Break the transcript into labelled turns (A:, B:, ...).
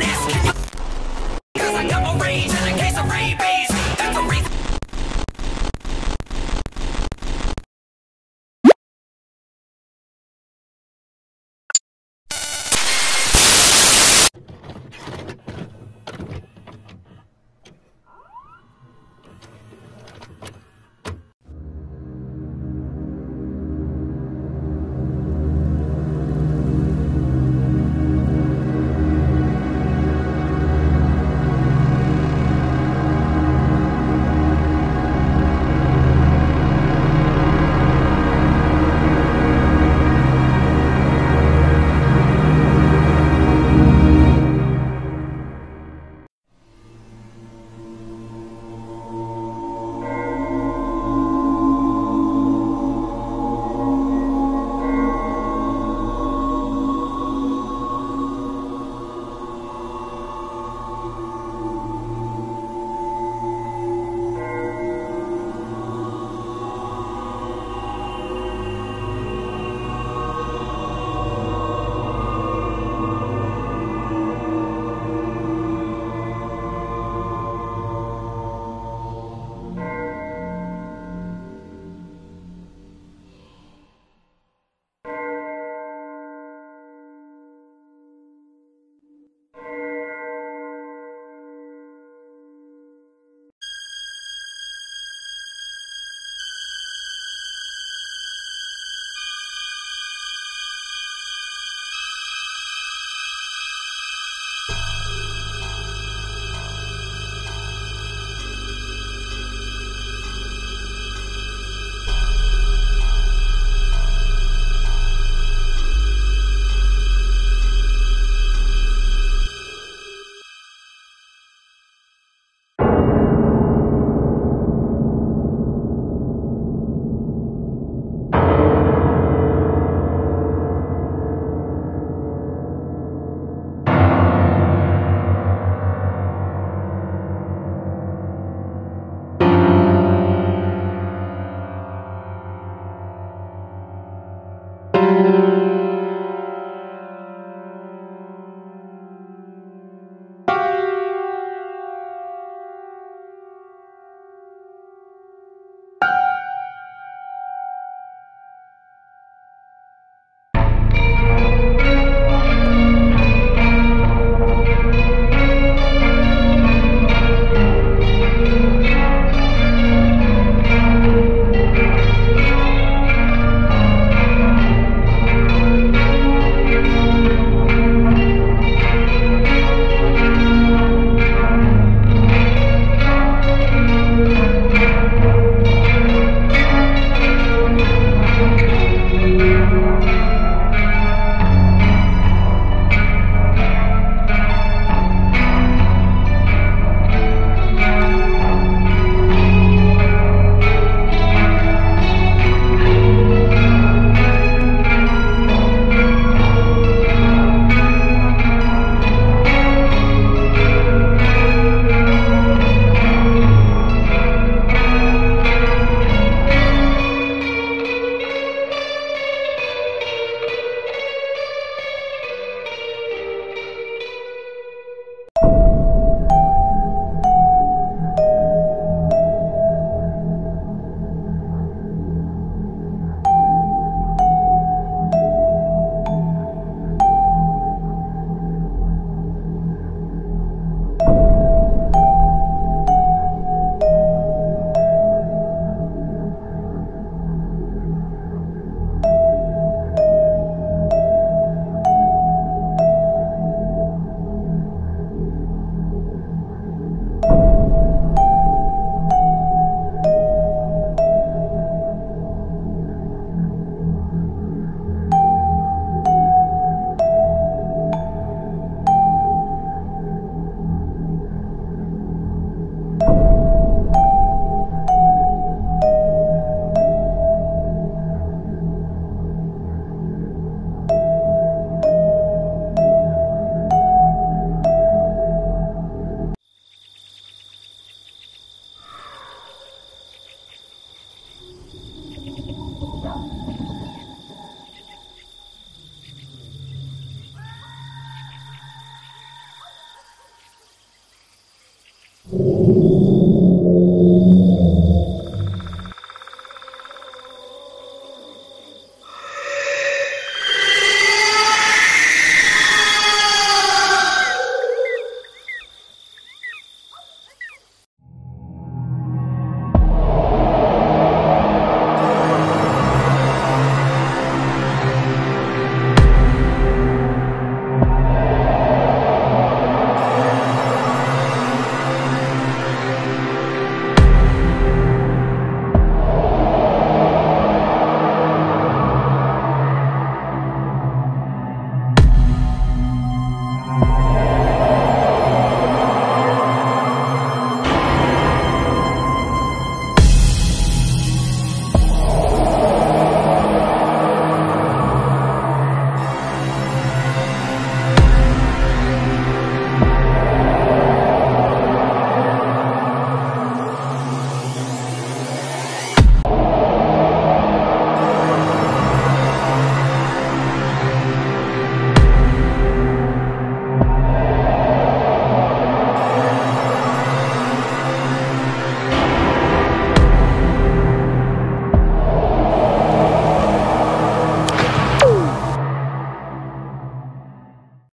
A: honest.